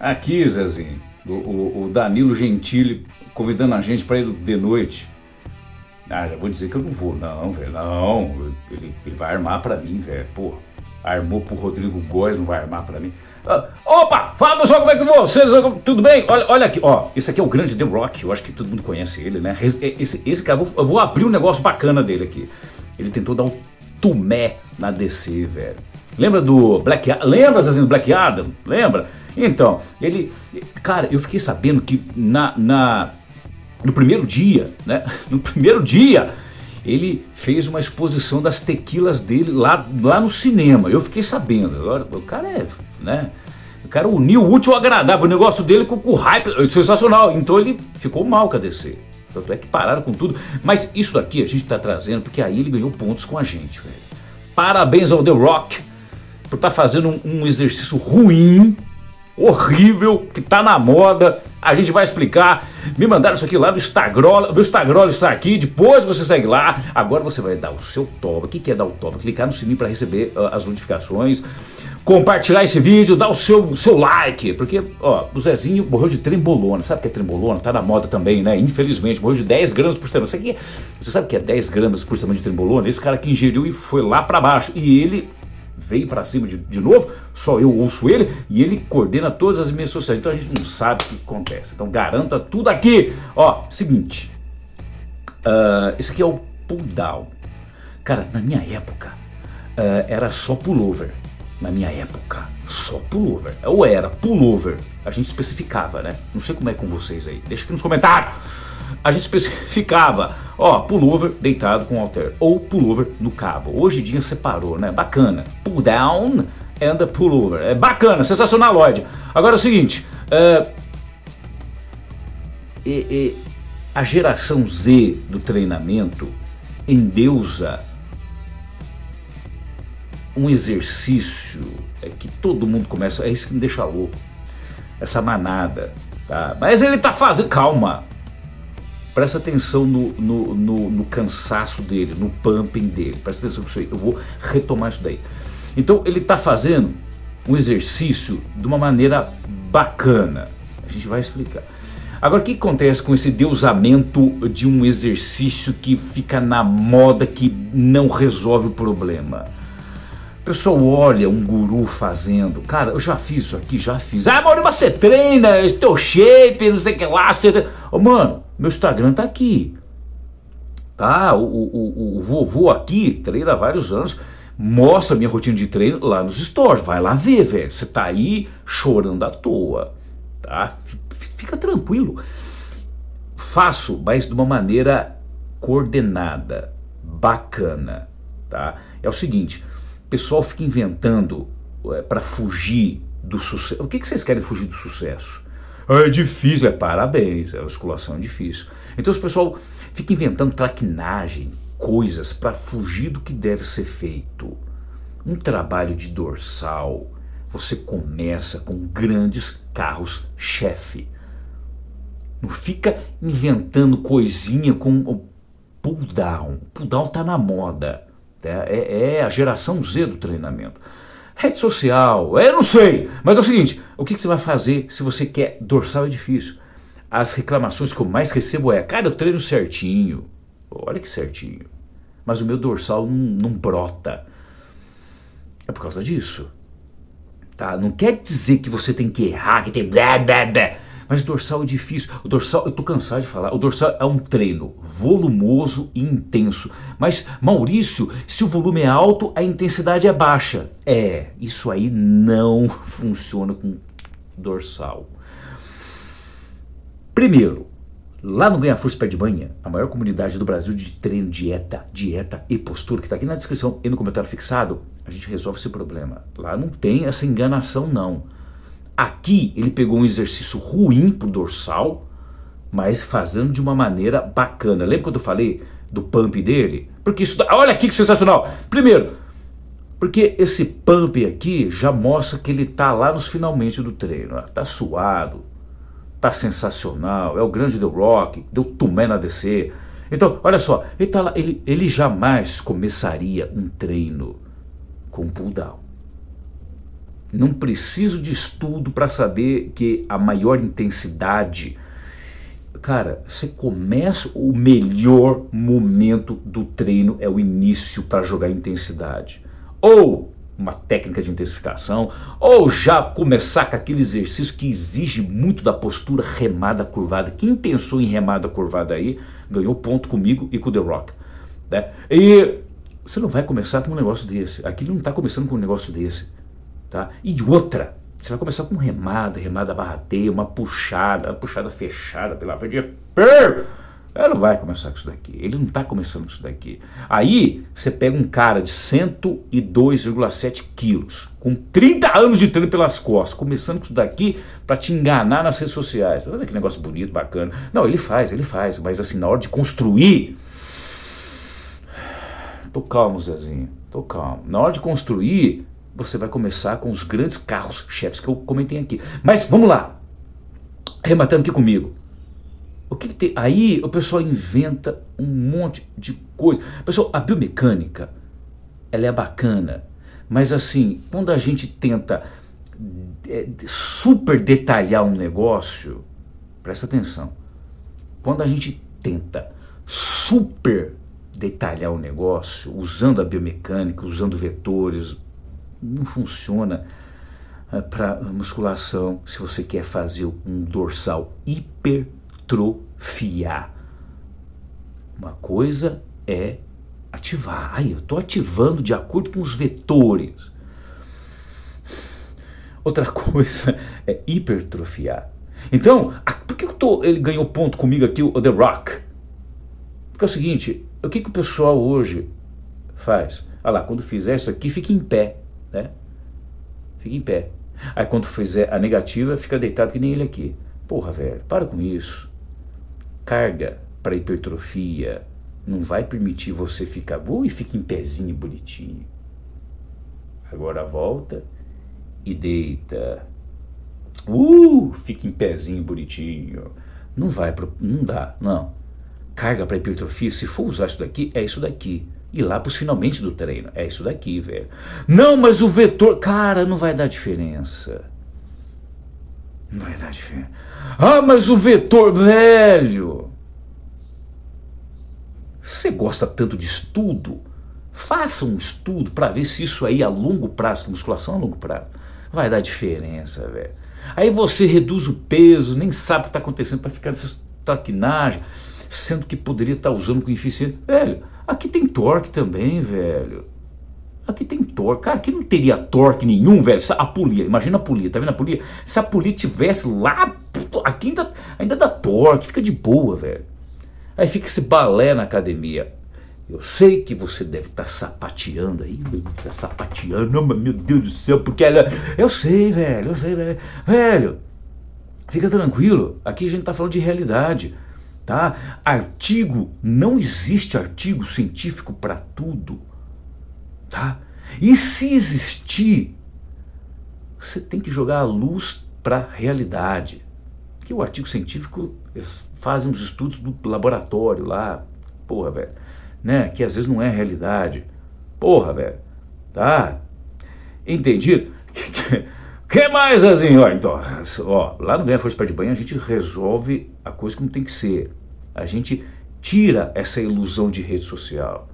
Aqui, Zezinho, o, o, o Danilo Gentili convidando a gente para ir de noite. Ah, já vou dizer que eu não vou. Não, velho, não. Ele, ele vai armar para mim, velho. Pô, armou pro Rodrigo Góes, não vai armar para mim. Ah, opa, fala pessoal, como é que vocês? Tudo bem? Olha, olha aqui, ó. Esse aqui é o grande The Rock. Eu acho que todo mundo conhece ele, né? Esse, esse cara, eu vou, eu vou abrir um negócio bacana dele aqui. Ele tentou dar um tumé na DC, velho. Lembra do Black Adam? Lembra, Zezinho, do Black Adam? Lembra? Então, ele. Cara, eu fiquei sabendo que na, na, no primeiro dia, né? No primeiro dia, ele fez uma exposição das tequilas dele lá, lá no cinema. Eu fiquei sabendo. Agora, o cara é. né? O cara uniu o útil ao agradável. O negócio dele com, com o hype. Sensacional. Então ele ficou mal com a DC. Tanto é que pararam com tudo. Mas isso daqui a gente está trazendo porque aí ele ganhou pontos com a gente, velho. Parabéns ao The Rock por estar tá fazendo um, um exercício ruim, horrível, que tá na moda. A gente vai explicar. Me mandaram isso aqui lá no Instagram. Meu Instagram está aqui. Depois você segue lá. Agora você vai dar o seu toba. O que é dar o toba? Clicar no sininho para receber uh, as notificações compartilhar esse vídeo, dar o seu, seu like, porque, ó, o Zezinho morreu de trembolona, sabe o que é trembolona? Tá na moda também, né? Infelizmente, morreu de 10 gramas por semana. Você, aqui, você sabe o que é 10 gramas por semana de trembolona? Esse cara que ingeriu e foi lá para baixo, e ele veio para cima de, de novo, só eu ouço ele, e ele coordena todas as minhas sociais, então a gente não sabe o que acontece. Então garanta tudo aqui. Ó, seguinte, uh, esse aqui é o pull down. Cara, na minha época, uh, era só pullover na minha época, só pullover. Ou era pullover, a gente especificava, né? Não sei como é com vocês aí, deixa aqui nos comentários. A gente especificava, ó, pullover deitado com alter, ou pullover no cabo. Hoje em dia separou, né? Bacana. Pull down and pullover. É bacana, sensacional, Lloyd. Agora é o seguinte, é, a geração Z do treinamento endeusa um exercício é que todo mundo começa, é isso que me deixa louco, essa manada, tá? Mas ele tá fazendo, calma, presta atenção no, no, no, no cansaço dele, no pumping dele, presta atenção nisso aí, eu vou retomar isso daí. Então ele tá fazendo um exercício de uma maneira bacana, a gente vai explicar. Agora, o que acontece com esse deusamento de um exercício que fica na moda, que não resolve o problema? pessoal olha um guru fazendo, cara, eu já fiz isso aqui, já fiz. Ah, Maurício, você treina, esse teu shape, não sei o que lá. Você... Oh, mano, meu Instagram tá aqui. Tá? O, o, o, vovô aqui treina há vários anos, mostra minha rotina de treino lá nos stories. Vai lá ver, velho. Você tá aí chorando à toa. Tá? Fica tranquilo. Faço, mas de uma maneira coordenada, bacana. Tá? É o seguinte o pessoal fica inventando é, para fugir do sucesso. O que, que vocês querem fugir do sucesso? É difícil, é parabéns, é difícil. Então o pessoal fica inventando traquinagem, coisas para fugir do que deve ser feito. Um trabalho de dorsal, você começa com grandes carros chefe. Não fica inventando coisinha com o pull down. Pull down tá na moda. É, é, é, a geração Z do treinamento. Rede social, é, eu não sei, mas é o seguinte: o que, que você vai fazer se você quer dorsal é difícil? As reclamações que eu mais recebo é, cara, eu treino certinho. Olha que certinho. Mas o meu dorsal não, não brota. É por causa disso. Tá? Não quer dizer que você tem que errar, que tem blá blá blá. Mas dorsal é difícil. O dorsal, eu tô cansado de falar. O dorsal é um treino volumoso e intenso. Mas, Maurício, se o volume é alto, a intensidade é baixa. É, isso aí não funciona com dorsal. Primeiro, lá no Ganha Força Pé de Banha, a maior comunidade do Brasil de treino, dieta, dieta e postura, que está aqui na descrição e no comentário fixado, a gente resolve esse problema. Lá não tem essa enganação, não. Aqui ele pegou um exercício ruim pro dorsal, mas fazendo de uma maneira bacana. Lembra quando eu falei do pump dele? Porque isso, olha aqui que sensacional. Primeiro, porque esse pump aqui já mostra que ele tá lá nos finalmente do treino. Ó, tá suado, tá sensacional, é o grande The Rock, deu tumé na DC. Então, olha só, ele, tá lá, ele, ele jamais começaria um treino com pull down. Não preciso de estudo para saber que a maior intensidade. Cara, você começa o melhor momento do treino é o início para jogar intensidade. Ou uma técnica de intensificação, ou já começar com aquele exercício que exige muito da postura remada curvada. Quem pensou em remada curvada aí ganhou ponto comigo e com o The Rock. Né? E você não vai começar com um negócio desse. Aqui não está começando com um negócio desse. Tá? E outra, você vai começar com remada, remada barrateia, uma puxada, uma puxada fechada pela frente. Ela não vai começar com isso daqui. Ele não está começando com isso daqui. Aí você pega um cara de 102,7 quilos, com 30 anos de treino pelas costas, começando com isso daqui para te enganar nas redes sociais. Fazer que negócio bonito, bacana. Não, ele faz, ele faz, mas assim, na hora de construir. Tô calmo, Zezinho. Tô calmo. Na hora de construir, você vai começar com os grandes carros chefes que eu comentei aqui. Mas vamos lá. Rematando aqui comigo. O que, que, tem? Aí o pessoal inventa um monte de coisa. Pessoal, a biomecânica, ela é bacana, mas assim, quando a gente tenta é, super detalhar um negócio, presta atenção. Quando a gente tenta super detalhar um negócio, usando a biomecânica, usando vetores, não funciona é, para musculação se você quer fazer um dorsal hiper atrofiar. Uma coisa é ativar. Aí eu estou ativando de acordo com os vetores. Outra coisa é hipertrofiar. Então, por que eu tô, ele ganhou ponto comigo aqui, o The Rock? Porque é o seguinte, o que, que o pessoal hoje faz? Ah lá, quando fizer isso aqui, fica em pé, né? Fica em pé. Aí quando fizer a negativa, fica deitado que nem ele aqui. Porra, velho, para com isso carga para hipertrofia não vai permitir você ficar bom e fica em pezinho bonitinho. Agora volta e deita. Uh, fica em pezinho bonitinho. Não vai, pro, não dá, não. Carga para hipertrofia, se for usar isso daqui, é isso daqui. E lá para os finalmente do treino, é isso daqui, velho. Não, mas o vetor, cara, não vai dar diferença. Não vai dar diferença. Ah, mas o vetor, velho. Você gosta tanto de estudo? Faça um estudo para ver se isso aí a longo prazo, que musculação a longo prazo, vai dar diferença, velho. Aí você reduz o peso, nem sabe o que está acontecendo para ficar nessa traquinagem, sendo que poderia estar tá usando com eficiência. Velho, aqui tem torque também, velho. Aqui tem torque. Cara, aqui não teria torque nenhum, velho. A polia, imagina a polia, tá vendo a polia? Se a polia tivesse lá, aqui ainda, ainda dá torque, fica de boa, velho. Aí fica esse balé na academia. Eu sei que você deve estar tá sapateando aí, tá sapateando, meu Deus do céu, porque ela. Eu sei, velho, eu sei, velho. Velho, fica tranquilo, aqui a gente está falando de realidade, tá? Artigo, não existe artigo científico para tudo tá? E se existir, você tem que jogar a luz para a realidade. Que o artigo científico faz uns estudos do laboratório lá, porra, velho, né? Que às vezes não é realidade. Porra, velho, tá? Entendido? que mais, Azinho? Então, ó, lá no Ganha Força Pé de Banho a gente resolve a coisa como tem que ser. A gente tira essa ilusão de rede social.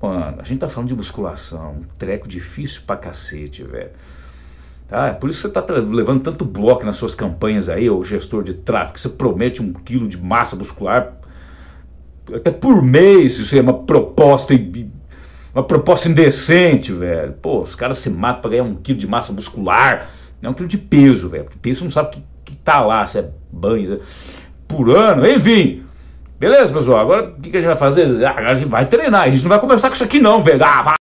Mano, a gente tá falando de musculação, um treco difícil pra cacete, velho. Tá? Por isso você tá levando tanto bloco nas suas campanhas aí, o gestor de tráfego, você promete um quilo de massa muscular até por mês, isso é uma proposta uma proposta indecente, velho. Pô, os caras se matam pra ganhar um quilo de massa muscular, é um quilo de peso, velho. Porque peso não sabe o que, que tá lá, se é banho, por ano, enfim. Beleza, pessoal? Agora o que, que a gente vai fazer? Ah, a gente vai treinar. A gente não vai começar com isso aqui, não, velho. Ah,